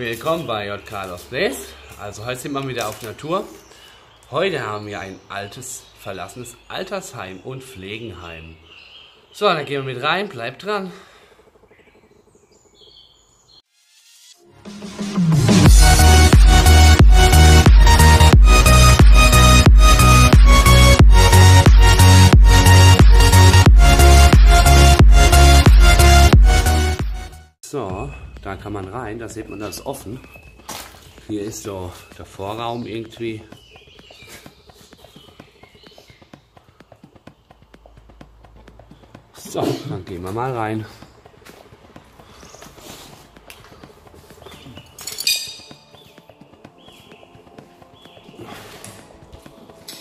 Willkommen bei J. Carlos Place. Also heute sind wir wieder auf Natur. Heute haben wir ein altes, verlassenes Altersheim und Pflegenheim. So, dann gehen wir mit rein, bleibt dran. So, da kann man rein, da sieht man das offen. Hier ist so der Vorraum irgendwie. So, dann gehen wir mal rein.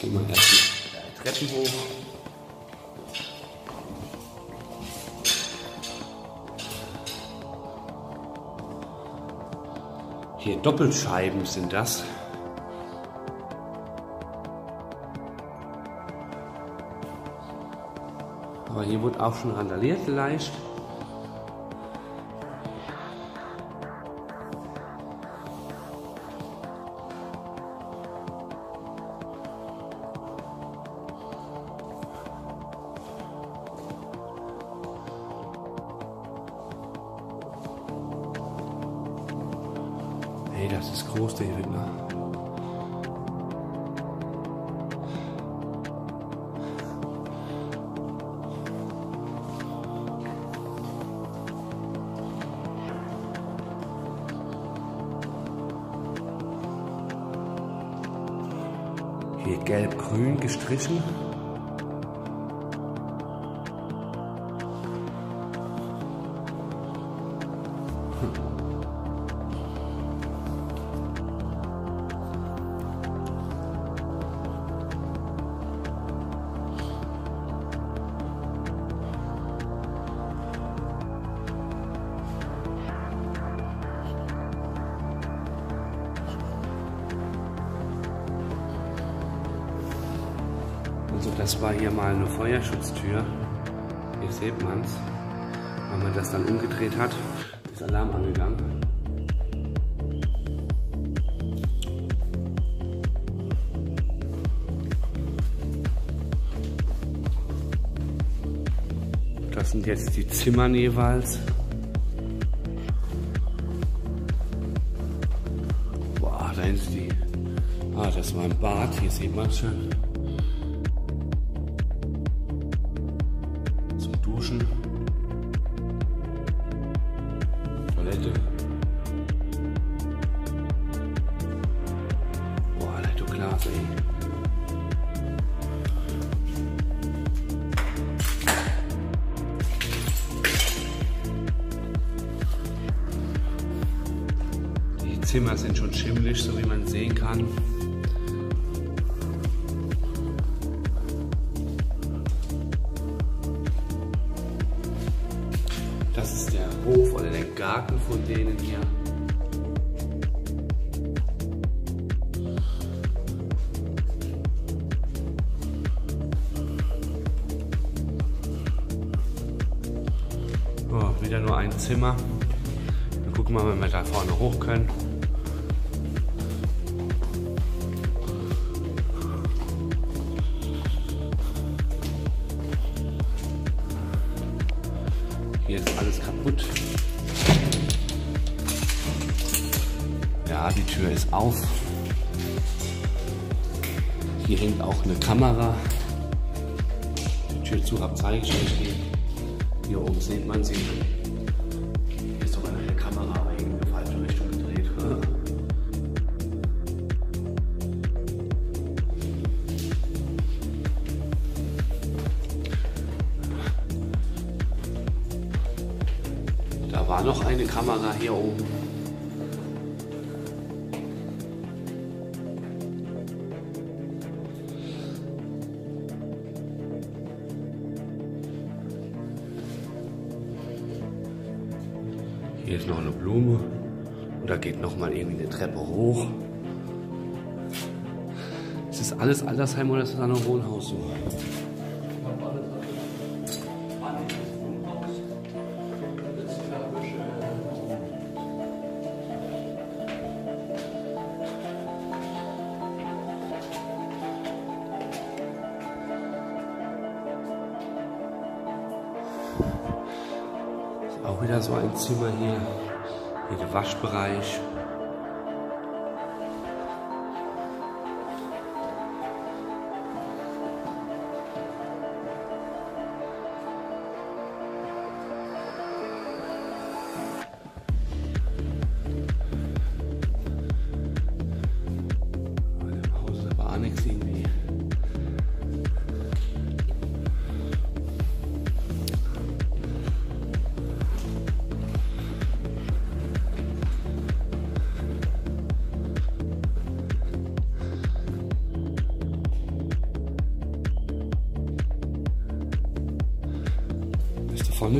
Gehen wir erst die Treppen hoch. Hier Doppelscheiben sind das. Aber hier wurde auch schon randaliert leicht. Hey, das ist groß, David. Ne? Hier gelb-grün gestrichen. Also das war hier mal eine Feuerschutztür. Hier sieht man es. Wenn man das dann umgedreht hat, ist Alarm angegangen. Das sind jetzt die Zimmern jeweils. Boah, da ist die. Ah, das war ein Bad, hier sieht man es schon. Zimmer sind schon schimmelig, so wie man sehen kann. Das ist der Hof oder der Garten von denen hier. Oh, wieder nur ein Zimmer. Wir gucken mal, wenn wir da vorne hoch können. Tür ist auf. Hier hängt auch eine Kamera. Die Tür zu habe zeige ich euch die. Hier oben sieht man sie. Hier ist noch eine Blume. Und da geht noch mal irgendwie eine Treppe hoch. Ist das alles Altersheim oder ist das ein Wohnhaus so? Auch wieder so ein Zimmer hier. Hier der Waschbereich.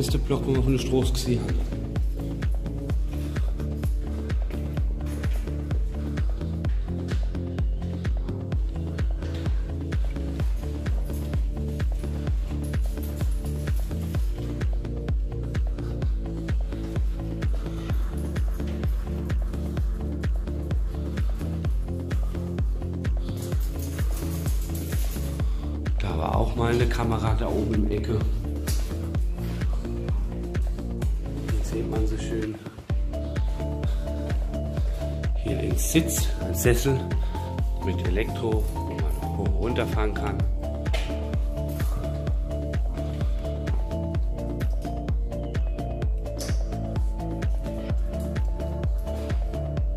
Ist der Block, wo wir der Straße gesehen haben. Da war auch mal eine Kamera da oben im Ecke. Sieht man so schön. Hier den Sitz, ein Sessel mit Elektro, wo man hoch runterfahren kann.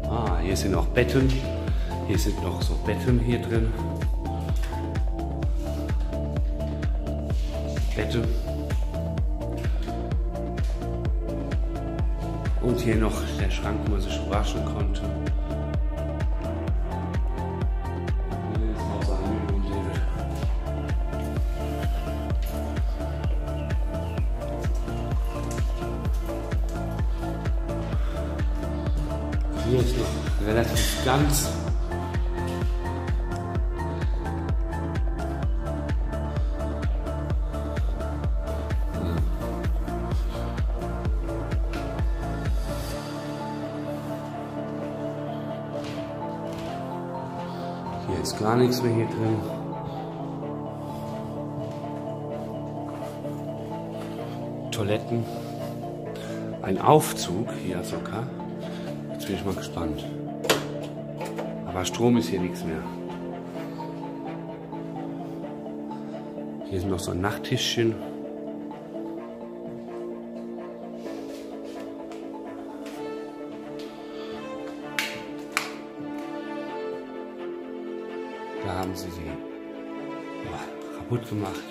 Ah, hier sind auch Betten. Hier sind noch so Betten hier drin. Bette. Und hier noch der Schrank, wo man sich waschen konnte. Hier ist noch relativ ganz ist gar nichts mehr hier drin. Toiletten. Ein Aufzug hier sogar. Jetzt bin ich mal gespannt. Aber Strom ist hier nichts mehr. Hier ist noch so ein Nachttischchen. Haben sie sie oh, kaputt gemacht.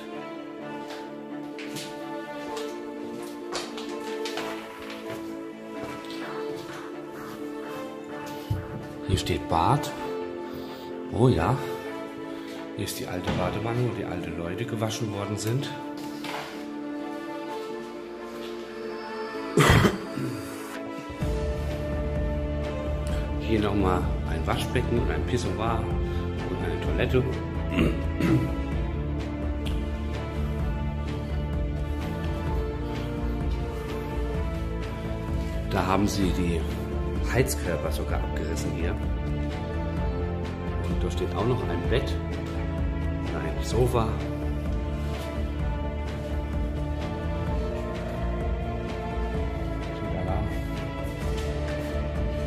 Hier steht Bad. Oh ja. Hier ist die alte Badewanne, wo die alten Leute gewaschen worden sind. Hier nochmal ein Waschbecken und ein Pissoir Toilette. Da haben sie die Heizkörper sogar abgerissen hier. Und da steht auch noch ein Bett, ein Sofa.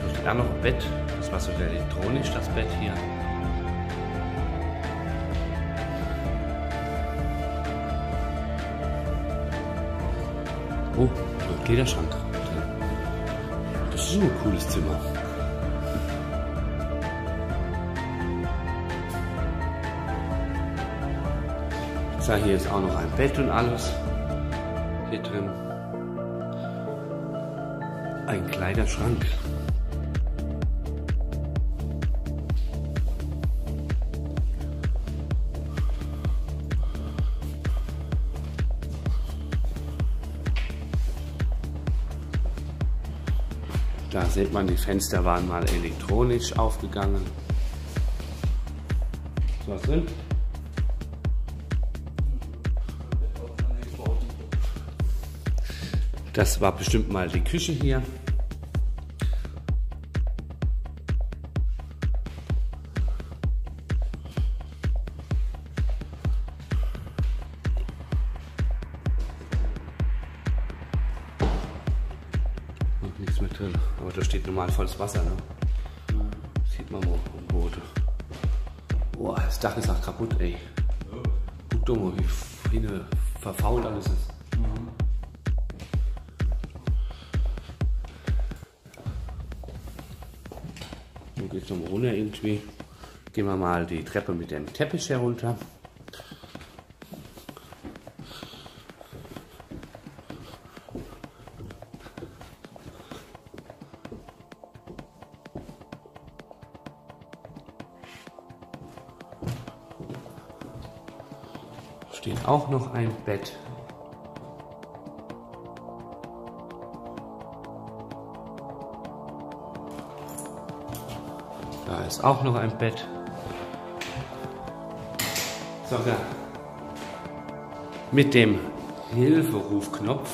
Da steht auch noch ein Bett, das war sogar elektronisch, das Bett hier. Oh, ein Kleiderschrank drin. Das ist ein cooles Zimmer. So, hier ist auch noch ein Bett und alles. Hier drin. Ein Kleiderschrank. Da sieht man, die Fenster waren mal elektronisch aufgegangen. Ist was drin? Das war bestimmt mal die Küche hier. Drin. Aber da steht normal volles Wasser, ne? Sieht man mal am Boden. Boah, das Dach ist auch kaputt, ey. Guck doch mal, wie viele verfault alles ist. Nun geht's nochmal runter irgendwie. Gehen wir mal die Treppe mit dem Teppich herunter. Auch noch ein Bett. Da ist auch noch ein Bett. Sogar mit dem Hilferufknopf.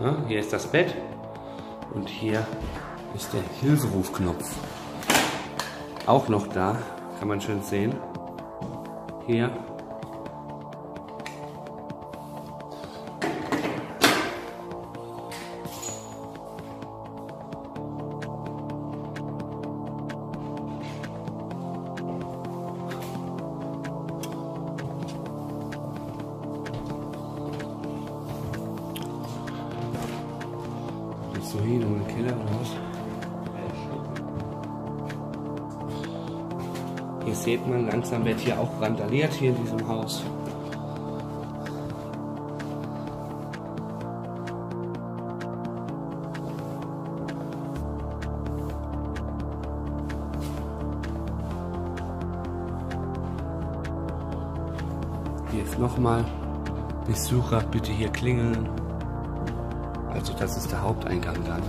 Ja, hier ist das Bett und hier ist der Hilferufknopf. Auch noch da, kann man schön sehen. Hier sieht man, langsam wird hier auch randaliert hier in diesem Haus. Hier ist nochmal Besucher, bitte hier klingeln. Also das ist der Haupteingang dann.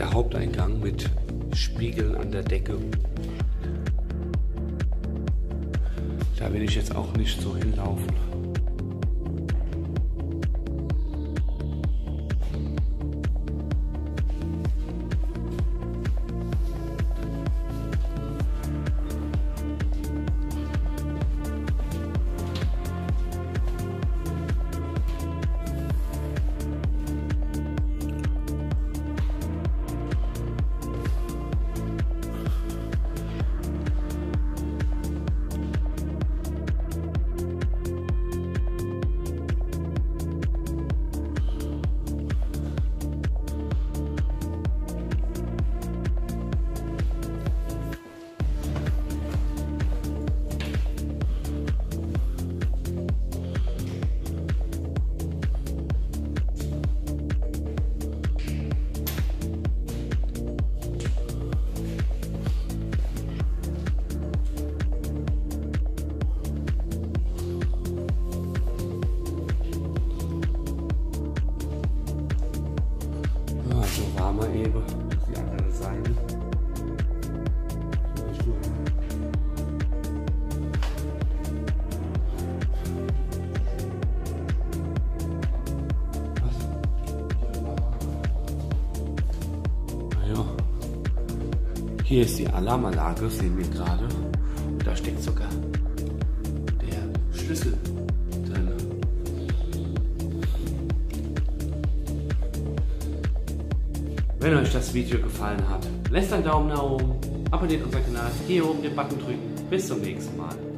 Der Haupteingang mit Spiegeln an der Decke. Da will ich jetzt auch nicht so hinlaufen. Hier ist die Alarmanlage, sehen wir gerade. Und da steckt sogar der Schlüssel drin. Wenn euch das Video gefallen hat, lasst einen Daumen nach oben, abonniert unseren Kanal, hier oben den Button drücken. Bis zum nächsten Mal.